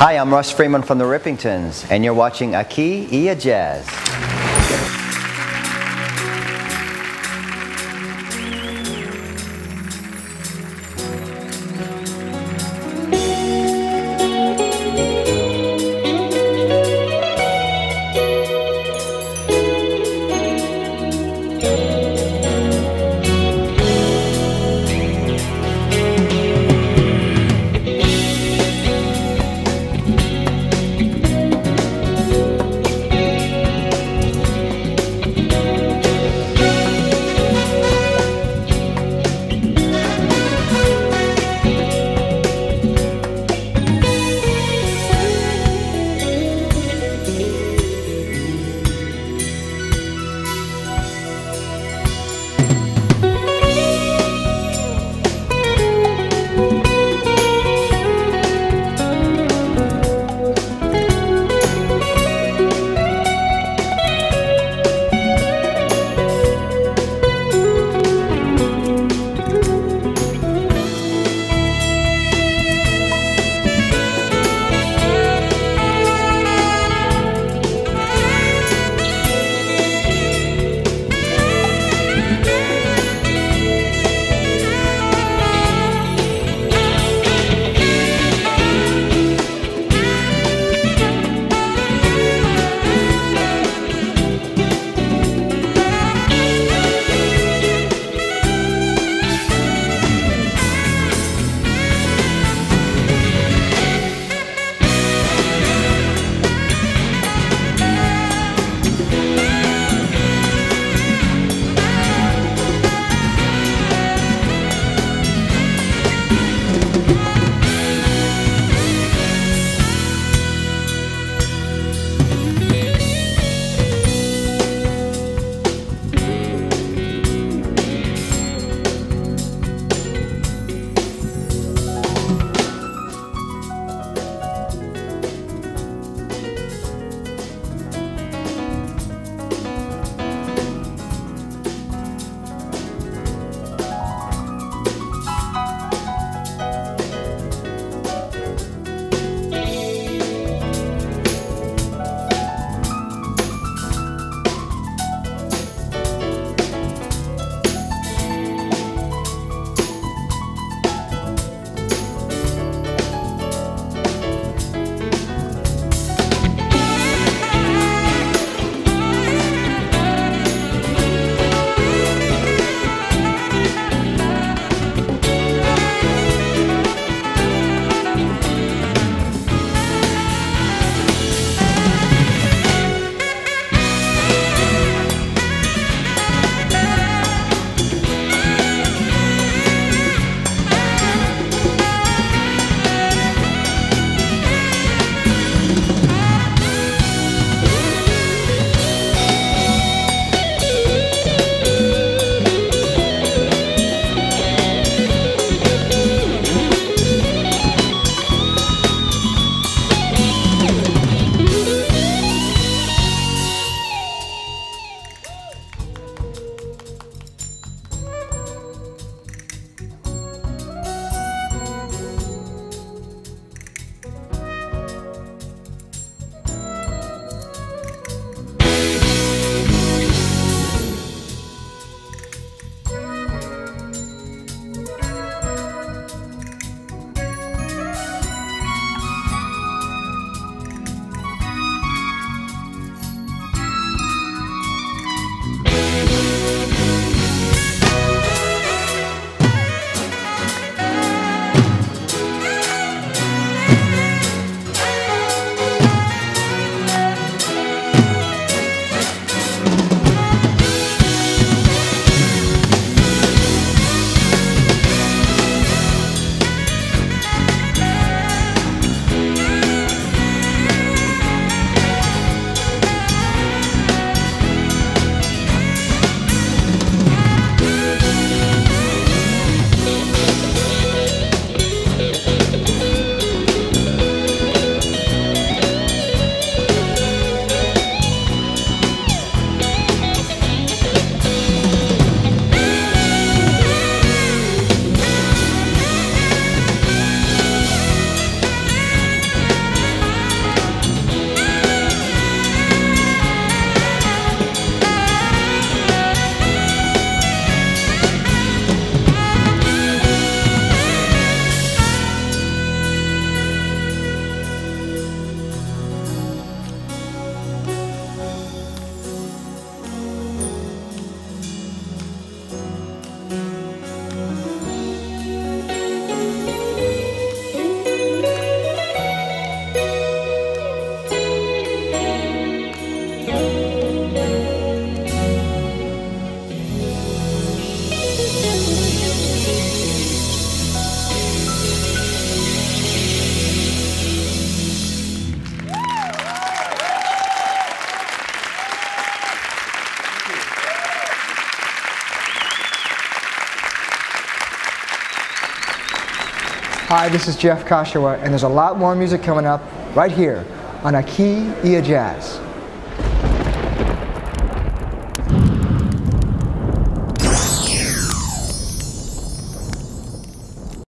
Hi, I'm Russ Freeman from the Rippingtons, and you're watching Aqui Ia Jazz. Hi, this is Jeff Kashiwa, and there's a lot more music coming up right here on Aqui Ia Jazz.